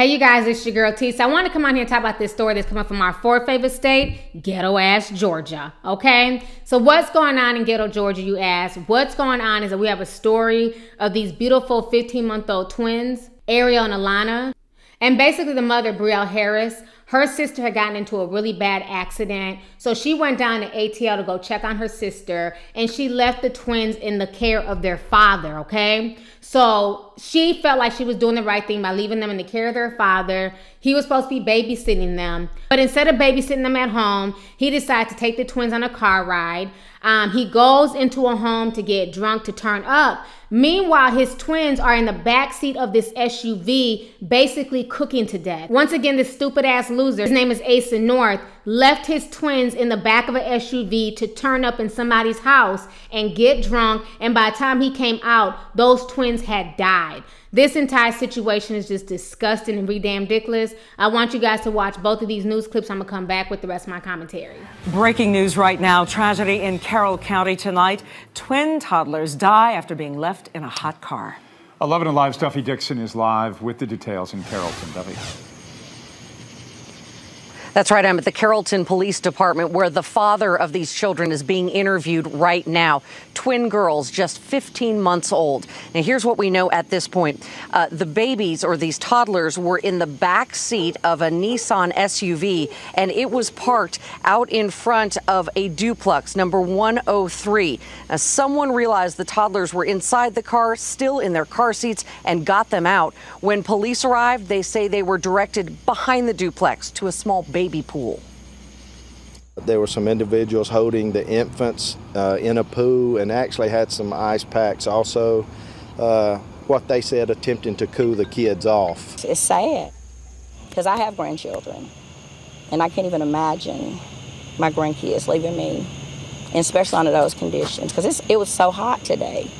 Hey, you guys, it's your girl T. So I want to come on here and talk about this story that's coming from our fourth favorite state, ghetto ass Georgia. Okay, so what's going on in ghetto Georgia? You ask. What's going on is that we have a story of these beautiful 15 month old twins, Ariel and Alaynah, and basically the mother, Brielle Harris. Her sister had gotten into a really bad accident. So she went down to ATL to go check on her sister and she left the twins in the care of their father, okay? So she felt like she was doing the right thing by leaving them in the care of their father. He was supposed to be babysitting them. But instead of babysitting them at home, he decided to take the twins on a car ride. Um, he goes into a home to get drunk to turn up. Meanwhile, his twins are in the back seat of this SUV, basically cooking to death. Once again, this stupid ass loser, his name is Asa North, left his twins in the back of an SUV to turn up in somebody's house and get drunk. And by the time he came out, those twins had died. This entire situation is just disgusting and redamn ridiculous. I want you guys to watch both of these news clips. I'm gonna come back with the rest of my commentary. Breaking news right now tragedy in Carroll County tonight. Twin toddlers die after being left in a hot car. 11 Alive, Duffie Dixon is live with the details in Carrollton. Duffie. That's right. I'm at the Carrollton Police Department where the father of these children is being interviewed right now. Twin girls, just 15 months old. Now, here's what we know at this point uh, the babies or these toddlers were in the back seat of a Nissan SUV, and it was parked out in front of a duplex, number 103. Now, someone realized the toddlers were inside the car, still in their car seats, and got them out. When police arrived, they say they were directed behind the duplex to a small baby pool. There were some individuals holding the infants uh, in a pool and actually had some ice packs also. Uh, what they said, attempting to cool the kids off. It's sad because I have grandchildren and I can't even imagine my grandkids leaving me, and especially under those conditions because it was so hot today.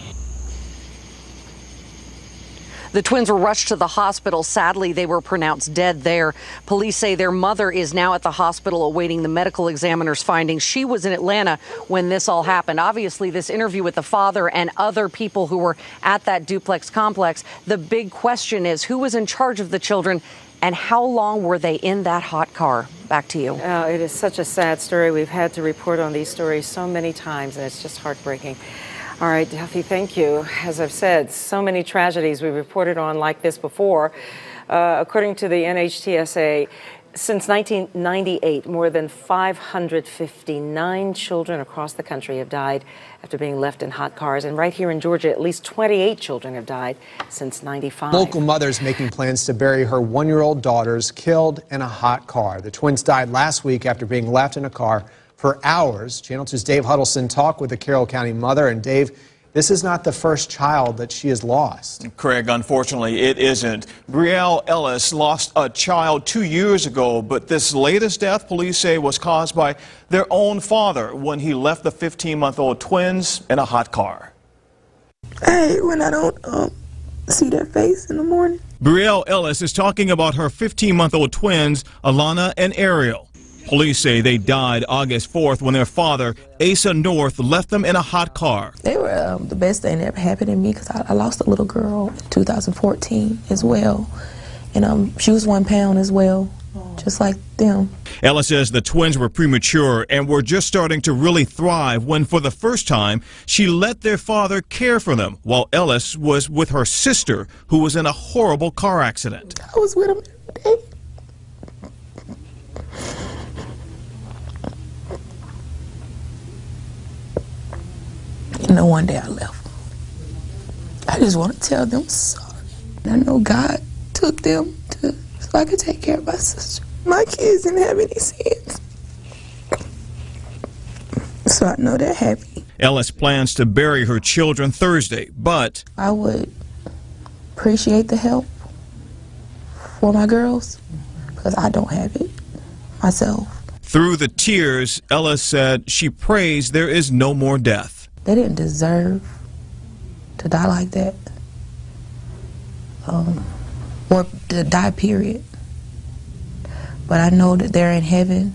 The twins were rushed to the hospital. Sadly, they were pronounced dead there. Police say their mother is now at the hospital awaiting the medical examiner's findings. She was in Atlanta when this all happened. Obviously, this interview with the father and other people who were at that duplex complex, the big question is who was in charge of the children and how long were they in that hot car? Back to you. Oh, it is such a sad story. We've had to report on these stories so many times, and it's just heartbreaking. All right, Duffie, thank you. As I've said, so many tragedies we've reported on like this before. Uh, according to the NHTSA, since 1998, more than 559 children across the country have died after being left in hot cars. And right here in Georgia, at least 28 children have died since 95. Local mothers making plans to bury her one year old daughters killed in a hot car. The twins died last week after being left in a car for hours. Channel 2's Dave Huddleston talked with the Carroll County mother. And Dave, this is not the first child that she has lost. Craig, unfortunately, it isn't. Brielle Ellis lost a child two years ago, but this latest death, police say, was caused by their own father when he left the 15 month old twins in a hot car. Hey, when I don't um, see their face in the morning. Brielle Ellis is talking about her 15 month old twins, Alaynah and Ariel. Police say they died August 4th when their father, Asa North, left them in a hot car. They were um, the best thing that ever happened to me because I, I, lost a little girl in 2014 as well. And um, she was one pound as well, just like them. Ellis says the twins were premature and were just starting to really thrive when, for the first time, she let their father care for them while Ellis was with her sister, who was in a horrible car accident. I was with him And then one day I left. I just want to tell them sorry. I know God took them to so I could take care of my sister. My kids didn't have any sins. So I know they're happy. Ellis plans to bury her children Thursday, but I would appreciate the help for my girls because I don't have it myself. Through the tears, Ellis said she prays there is no more death. They didn't deserve to die like that. Um, or to die, period. But I know that they're in heaven.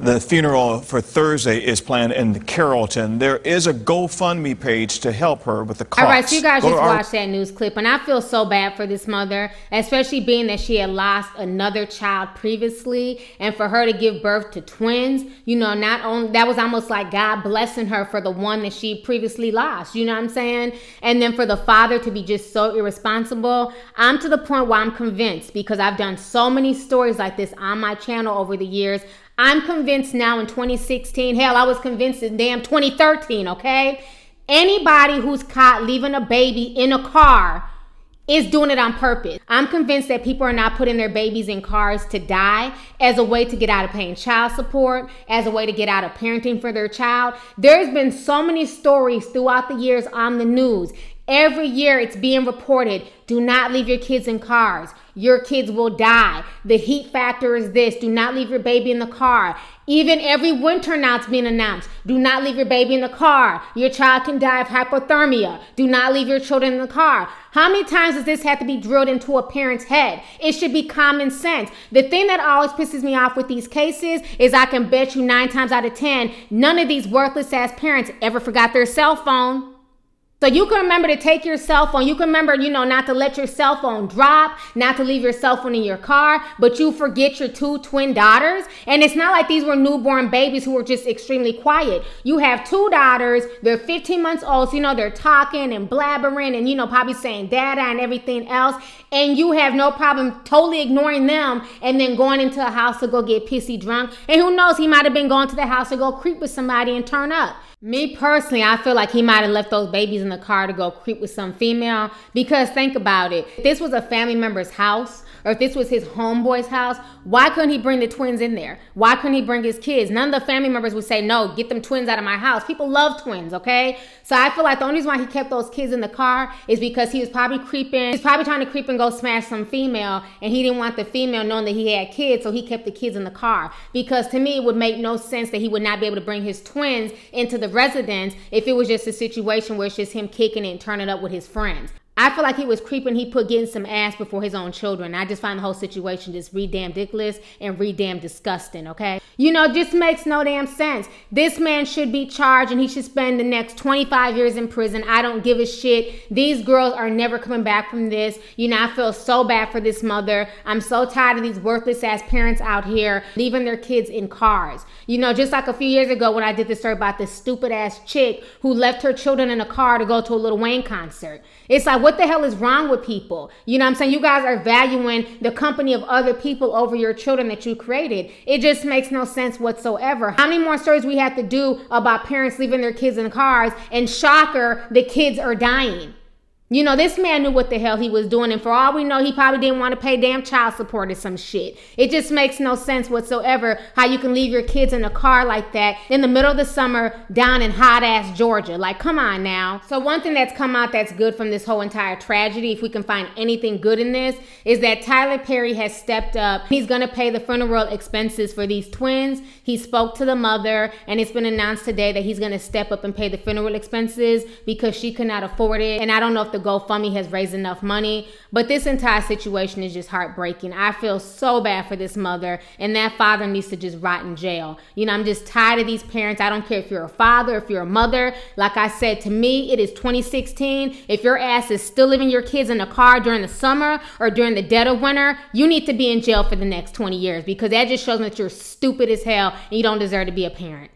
The funeral for Thursday is planned in Carrollton. There is a GoFundMe page to help her with the costs. All right, so you guys Go just watched that news clip, and I feel so bad for this mother, especially being that she had lost another child previously, and for her to give birth to twins. You know, not only that was almost like God blessing her for the one that she previously lost. You know what I'm saying? And then for the father to be just so irresponsible. I'm to the point where I'm convinced because I've done so many stories like this on my channel over the years. I'm convinced now in 2016. Hell, I was convinced in damn 2013, okay? Anybody who's caught leaving a baby in a car is doing it on purpose. I'm convinced that people are not putting their babies in cars to die as a way to get out of paying child support, as a way to get out of parenting for their child. There's been so many stories throughout the years on the news. Every year it's being reported do not leave your kids in cars. Your kids will die. The heat factor is this do not leave your baby in the car. Even every winter now it's being announced do not leave your baby in the car. Your child can die of hypothermia. Do not leave your children in the car. How many times does this have to be drilled into a parent's head? It should be common sense. The thing that always pisses me off with these cases is I can bet you nine times out of ten, none of these worthless ass parents ever forgot their cell phone. So you can remember to take your cell phone. You can remember, you know, not to let your cell phone drop, not to leave your cell phone in your car, but you forget your two twin daughters. And it's not like these were newborn babies who were just extremely quiet. You have two daughters, they're 15 months old, so you know they're talking and blabbering and you know probably saying dada and everything else. And you have no problem totally ignoring them and then going into a house to go get pissy drunk. And who knows, he might have been going to the house to go creep with somebody and turn up. Me personally, I feel like he might have left those babies in the car to go creep with some female. Because think about it. If this was a family member's house, or if this was his homeboy's house, why couldn't he bring the twins in there? Why couldn't he bring his kids? None of the family members would say, no, get them twins out of my house. People love twins, okay? So I feel like the only reason why he kept those kids in the car is because he was probably creeping. He's probably trying to creep and go smash some female, and he didn't want the female knowing that he had kids, so he kept the kids in the car. Because to me, it would make no sense that he would not be able to bring his twins into the residence if it was just a situation where it's just him kicking it and turning up with his friends. I feel like he was creeping. He put getting some ass before his own children. I just find the whole situation just re damn ridiculous and re damn disgusting. Okay, you know, just makes no damn sense. This man should be charged and he should spend the next 25 years in prison. I don't give a shit. These girls are never coming back from this. You know, I feel so bad for this mother. I'm so tired of these worthless ass parents out here leaving their kids in cars. You know, just like a few years ago when I did this story about this stupid ass chick who left her children in a car to go to a Lil Wayne concert. It's like, what the hell is wrong with people? You know what I'm saying? You guys are valuing the company of other people over your children that you created. It just makes no sense whatsoever. How many more stories we have to do about parents leaving their kids in cars and shocker, the kids are dying? You know, this man knew what the hell he was doing, and for all we know, he probably didn't want to pay damn child support or some shit. It just makes no sense whatsoever how you can leave your kids in a car like that in the middle of the summer down in hot ass Georgia. Like, come on now. So, one thing that's come out that's good from this whole entire tragedy, if we can find anything good in this, is that Tyler Perry has stepped up. He's gonna pay the funeral expenses for these twins. He spoke to the mother, and it's been announced today that he's gonna step up and pay the funeral expenses because she could not afford it. And I don't know if the GoFundMe has raised enough money. But this entire situation is just heartbreaking. I feel so bad for this mother, and that father needs to just rot in jail. You know, I'm just tired of these parents. I don't care if you're a father, if you're a mother. Like I said, to me, it is 2016. If your ass is still leaving your kids in a car during the summer or during the dead of winter, you need to be in jail for the next 20 years because that just shows that you're stupid as hell and you don't deserve to be a parent.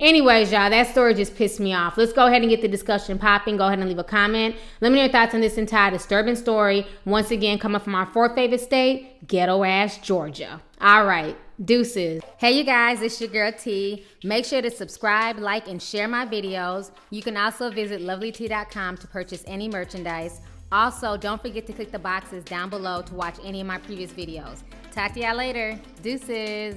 Anyways, y'all, that story just pissed me off. Let's go ahead and get the discussion popping. Go ahead and leave a comment. Let me know your thoughts on this entire disturbing story. Once again, coming from our fourth favorite state, ghetto ass Georgia. All right, deuces. Hey, you guys, it's your girl T. Make sure to subscribe, like, and share my videos. You can also visit lovelyti.com to purchase any merchandise. Also, don't forget to click the boxes down below to watch any of my previous videos. Talk to y'all later. Deuces.